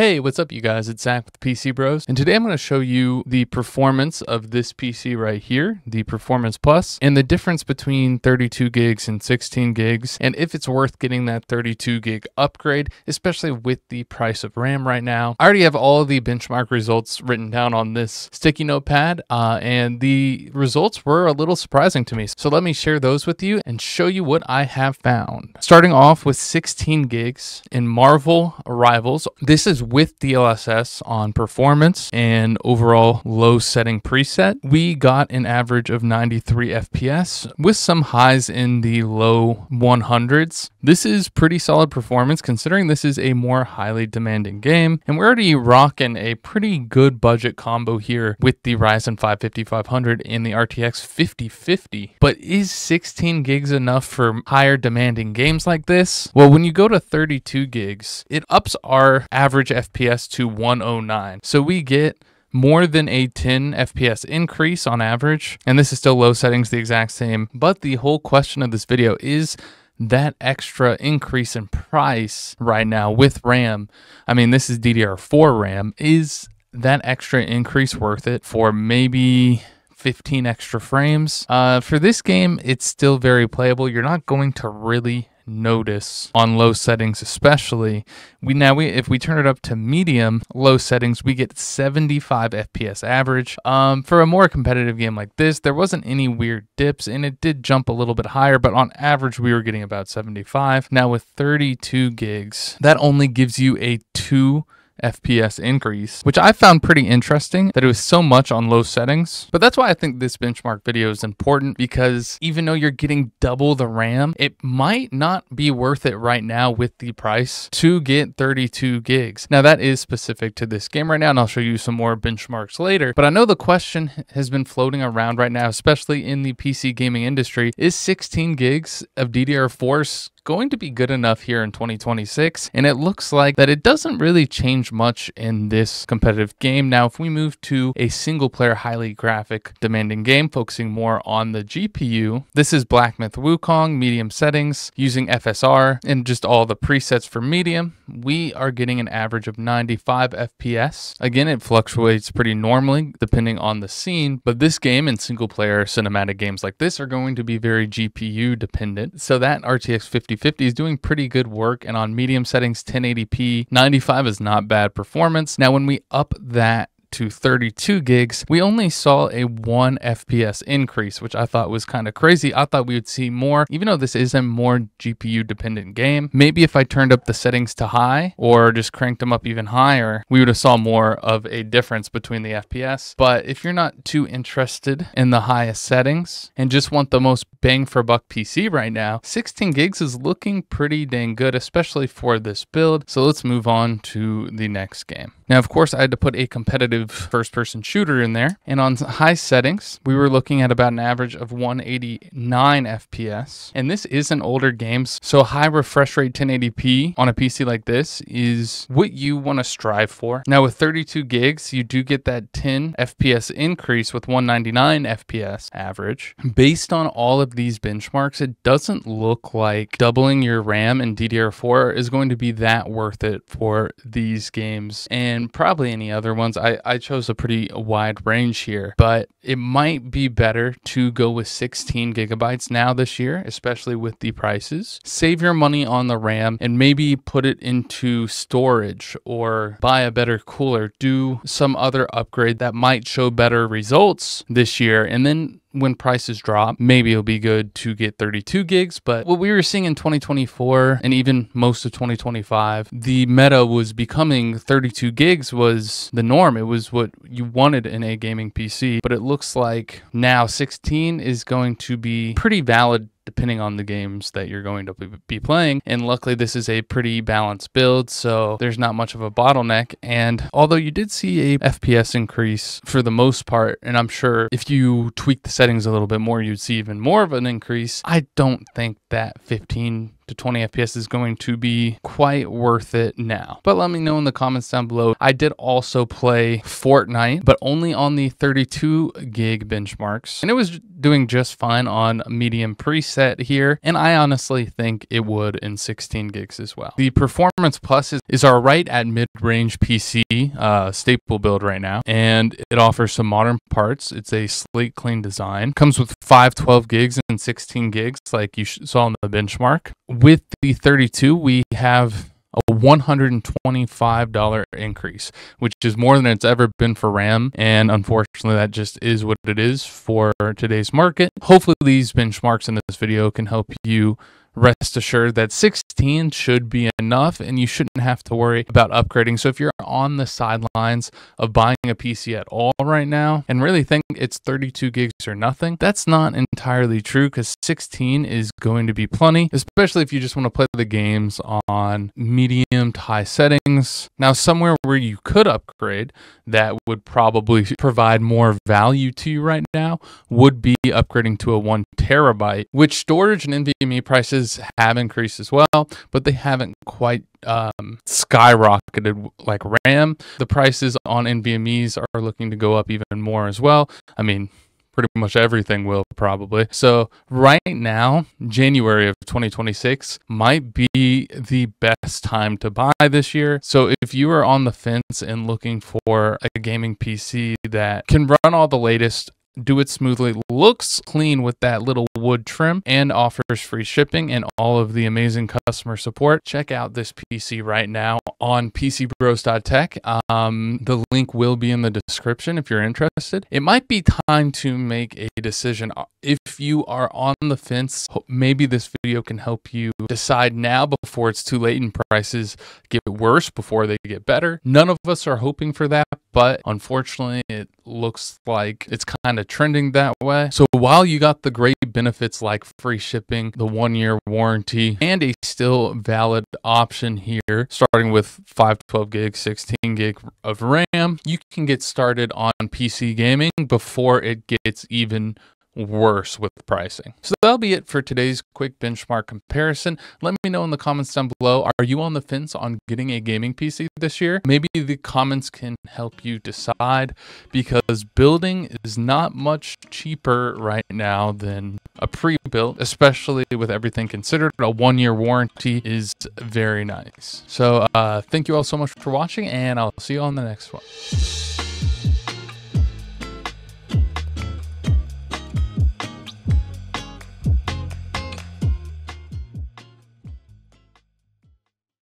Hey, what's up, you guys? It's Zach with PC Bros, and today I'm going to show you the performance of this PC right here, the Performance Plus, and the difference between 32 gigs and 16 gigs, and if it's worth getting that 32 gig upgrade, especially with the price of RAM right now. I already have all the benchmark results written down on this sticky notepad, uh, and the results were a little surprising to me. So let me share those with you and show you what I have found. Starting off with 16 gigs in Marvel Rivals, this is with DLSS on performance and overall low setting preset, we got an average of 93 FPS with some highs in the low 100s. This is pretty solid performance considering this is a more highly demanding game, and we're already rocking a pretty good budget combo here with the Ryzen 5 5500 and the RTX 5050. But is 16 gigs enough for higher demanding games like this? Well, when you go to 32 gigs, it ups our average FPS to 109. So we get more than a 10 FPS increase on average, and this is still low settings, the exact same. But the whole question of this video is that extra increase in price right now with RAM. I mean, this is DDR4 RAM. Is that extra increase worth it for maybe 15 extra frames? Uh, for this game, it's still very playable. You're not going to really notice on low settings especially we now we if we turn it up to medium low settings we get 75 fps average. Um, for a more competitive game like this there wasn't any weird dips and it did jump a little bit higher but on average we were getting about 75 now with 32 gigs that only gives you a 2 FPS increase, which I found pretty interesting that it was so much on low settings. But that's why I think this benchmark video is important because even though you're getting double the RAM, it might not be worth it right now with the price to get 32 gigs. Now that is specific to this game right now, and I'll show you some more benchmarks later. But I know the question has been floating around right now, especially in the PC gaming industry, is 16 gigs of DDR4 going to be good enough here in 2026 and it looks like that it doesn't really change much in this competitive game. Now if we move to a single player highly graphic demanding game focusing more on the GPU this is Black Myth Wukong medium settings using FSR and just all the presets for medium we are getting an average of 95 FPS again it fluctuates pretty normally depending on the scene but this game and single player cinematic games like this are going to be very GPU dependent. So that RTX 50 5050 is doing pretty good work. And on medium settings, 1080p, 95 is not bad performance. Now, when we up that to 32 gigs, we only saw a 1 FPS increase, which I thought was kind of crazy. I thought we would see more, even though this is a more GPU dependent game. Maybe if I turned up the settings to high or just cranked them up even higher, we would have saw more of a difference between the FPS. But if you're not too interested in the highest settings and just want the most bang for buck PC right now, 16 gigs is looking pretty dang good, especially for this build. So let's move on to the next game. Now, of course, I had to put a competitive first person shooter in there. And on high settings, we were looking at about an average of 189 FPS. And this is an older game, so high refresh rate 1080p on a PC like this is what you want to strive for. Now, with 32 gigs, you do get that 10 FPS increase with 199 FPS average. Based on all of these benchmarks, it doesn't look like doubling your RAM and DDR4 is going to be that worth it for these games. And and probably any other ones. I, I chose a pretty wide range here, but it might be better to go with 16 gigabytes now this year, especially with the prices. Save your money on the RAM and maybe put it into storage or buy a better cooler. Do some other upgrade that might show better results this year. And then when prices drop, maybe it'll be good to get 32 gigs. But what we were seeing in 2024 and even most of 2025, the meta was becoming 32 gigs was the norm. It was what you wanted in a gaming PC. But it looks like now 16 is going to be pretty valid depending on the games that you're going to be playing. And luckily, this is a pretty balanced build, so there's not much of a bottleneck. And although you did see a FPS increase for the most part, and I'm sure if you tweak the settings a little bit more, you'd see even more of an increase, I don't think that 15 to 20 FPS is going to be quite worth it now. But let me know in the comments down below. I did also play Fortnite, but only on the 32 gig benchmarks, and it was doing just fine on medium preset here, and I honestly think it would in 16 gigs as well. The Performance Plus is, is our right at mid-range PC uh, staple build right now, and it offers some modern parts. It's a slate clean design, comes with 512 gigs and 16 gigs like you saw in the benchmark. With the 32, we have a $125 increase, which is more than it's ever been for RAM. And unfortunately, that just is what it is for today's market. Hopefully, these benchmarks in this video can help you rest assured that 16 should be enough and you shouldn't have to worry about upgrading. So if you're on the sidelines of buying a PC at all right now and really think it's 32 gigs or nothing, that's not entirely true because 16 is going to be plenty, especially if you just want to play the games on medium to high settings. Now, somewhere where you could upgrade that would probably provide more value to you right now would be upgrading to a one terabyte, which storage and NVMe prices prices have increased as well, but they haven't quite um, skyrocketed like RAM. The prices on NVMe's are looking to go up even more as well. I mean, pretty much everything will probably. So right now, January of 2026 might be the best time to buy this year. So if you are on the fence and looking for a gaming PC that can run all the latest do it smoothly, looks clean with that little wood trim, and offers free shipping and all of the amazing customer support. Check out this PC right now on PCBros.tech. Um, the link will be in the description if you're interested. It might be time to make a decision. If you are on the fence, maybe this video can help you decide now before it's too late and prices get worse before they get better. None of us are hoping for that, but unfortunately, it looks like it's kind of trending that way. So while you got the great benefits like free shipping, the one year warranty, and a still valid option here, starting with 512 gig, 16 gig of RAM, you can get started on PC gaming before it gets even worse with pricing. So that'll be it for today's quick benchmark comparison. Let me know in the comments down below. Are you on the fence on getting a gaming PC this year? Maybe the comments can help you decide because building is not much cheaper right now than a pre-built, especially with everything considered. A one-year warranty is very nice. So uh, thank you all so much for watching and I'll see you on the next one.